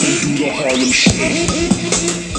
do the Harlem shake.